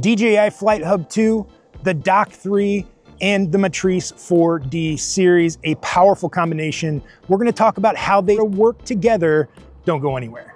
DJI FlightHub 2, the Dock 3, and the Matrice 4D series, a powerful combination. We're gonna talk about how they work together. Don't go anywhere.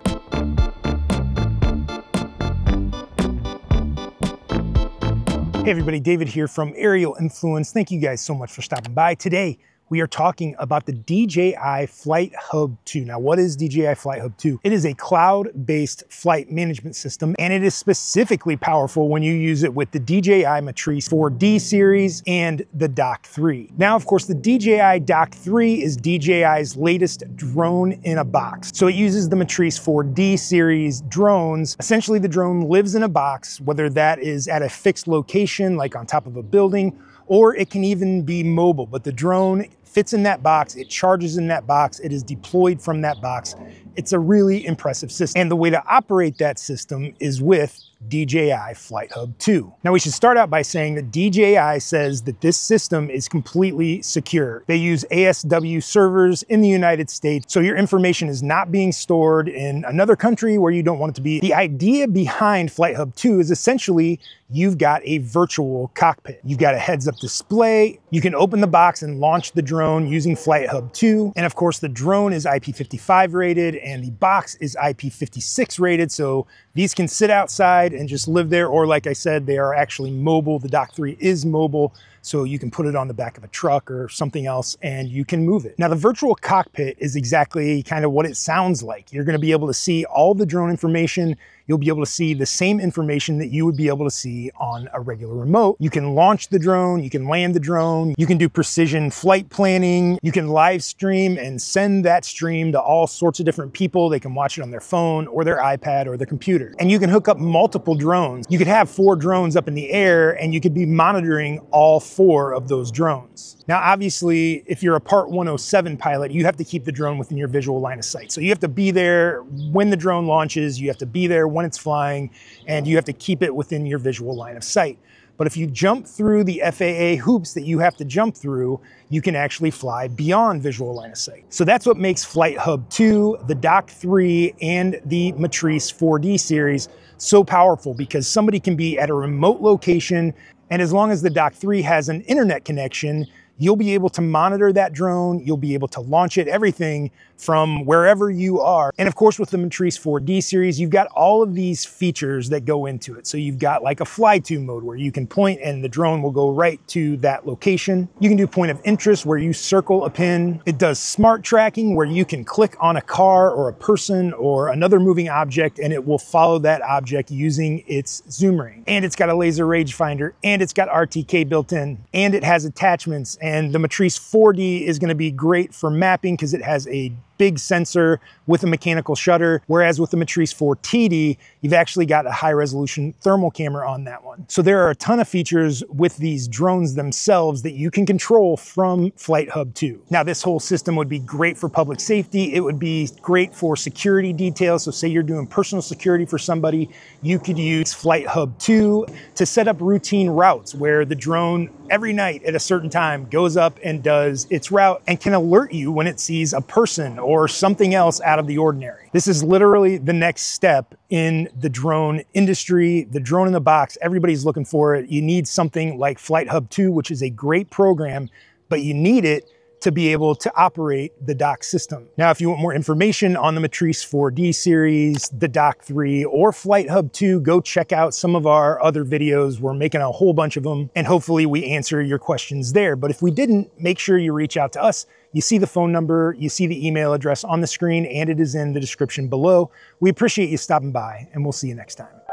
Hey everybody, David here from Aerial Influence. Thank you guys so much for stopping by. Today, we are talking about the DJI FlightHub 2. Now, what is DJI FlightHub 2? It is a cloud-based flight management system, and it is specifically powerful when you use it with the DJI Matrice 4D series and the Dock 3. Now, of course, the DJI Dock 3 is DJI's latest drone in a box. So it uses the Matrice 4D series drones. Essentially, the drone lives in a box, whether that is at a fixed location, like on top of a building, or it can even be mobile, but the drone fits in that box, it charges in that box, it is deployed from that box. It's a really impressive system. And the way to operate that system is with DJI FlightHub 2. Now we should start out by saying that DJI says that this system is completely secure. They use ASW servers in the United States, so your information is not being stored in another country where you don't want it to be. The idea behind FlightHub 2 is essentially you've got a virtual cockpit. You've got a heads up display. You can open the box and launch the drone using FlightHub 2. And of course, the drone is IP55 rated and the box is IP56 rated. So these can sit outside and just live there. Or like I said, they are actually mobile. The Dock 3 is mobile. So you can put it on the back of a truck or something else and you can move it. Now the virtual cockpit is exactly kind of what it sounds like. You're gonna be able to see all the drone information you'll be able to see the same information that you would be able to see on a regular remote. You can launch the drone, you can land the drone, you can do precision flight planning, you can live stream and send that stream to all sorts of different people. They can watch it on their phone or their iPad or their computer. And you can hook up multiple drones. You could have four drones up in the air and you could be monitoring all four of those drones. Now, obviously, if you're a Part 107 pilot, you have to keep the drone within your visual line of sight. So you have to be there when the drone launches, you have to be there when it's flying, and you have to keep it within your visual line of sight. But if you jump through the FAA hoops that you have to jump through, you can actually fly beyond visual line of sight. So that's what makes FlightHub 2, the Dock 3, and the Matrice 4D series so powerful because somebody can be at a remote location, and as long as the Dock 3 has an internet connection, You'll be able to monitor that drone. You'll be able to launch it, everything from wherever you are. And of course, with the Matrice 4D series, you've got all of these features that go into it. So you've got like a fly to mode where you can point and the drone will go right to that location. You can do point of interest where you circle a pin. It does smart tracking where you can click on a car or a person or another moving object and it will follow that object using its zoom ring. And it's got a laser rangefinder and it's got RTK built in and it has attachments and the Matrice 4D is gonna be great for mapping because it has a big sensor with a mechanical shutter, whereas with the Matrice 4 TD, you've actually got a high resolution thermal camera on that one. So there are a ton of features with these drones themselves that you can control from FlightHub 2. Now this whole system would be great for public safety. It would be great for security details. So say you're doing personal security for somebody, you could use FlightHub 2 to set up routine routes where the drone every night at a certain time goes up and does its route and can alert you when it sees a person or something else out of the ordinary. This is literally the next step in the drone industry, the drone in the box. Everybody's looking for it. You need something like FlightHub 2, which is a great program, but you need it to be able to operate the dock system. Now, if you want more information on the Matrice 4D series, the Dock 3, or FlightHub 2, go check out some of our other videos. We're making a whole bunch of them, and hopefully we answer your questions there. But if we didn't, make sure you reach out to us. You see the phone number, you see the email address on the screen, and it is in the description below. We appreciate you stopping by, and we'll see you next time.